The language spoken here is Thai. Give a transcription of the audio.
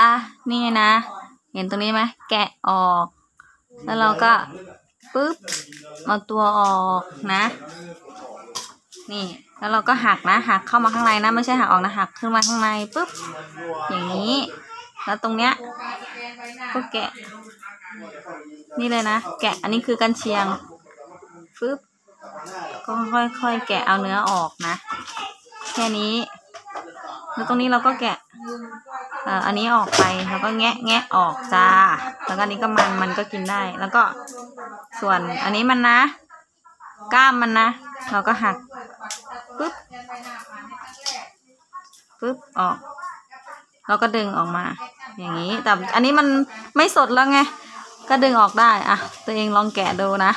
อะนี่นะ เห็นตรงนี้ไหมแกะออก แล้วเราก็ปึ๊บเอาตัวออกนะ นี่แล้วเราก็หักนะหักเข้ามาข้างในนะไม่ใช่หักออกนะหักขึ้นมาข้างในปึ๊บอย่างนี้ แล้วตรงเนี้ยก็แกะ นี่เลยนะแกะอันนี้คือกันเชียงปึ๊บก็ค่อยๆแกะเอาเนื้อออกนะ แค่นี้ แล้วตรงนี้เราก็แกะ อ,อันนี้ออกไปแล้วก็แงะแงะออกจ้า แล้วก็นนี้ก็มันมันก็กินได้ แล้วก็ส่วนอันนี้มันนะ ก้ามมันนะ เราก็หักปึ๊บปึ๊บออก เราก็ดึงออกมา อย่างนี้ แต่อันนี้มันไม่สดแล้วไง ก็ดึงออกได้ อะ ตัวเองลองแกะดูนะ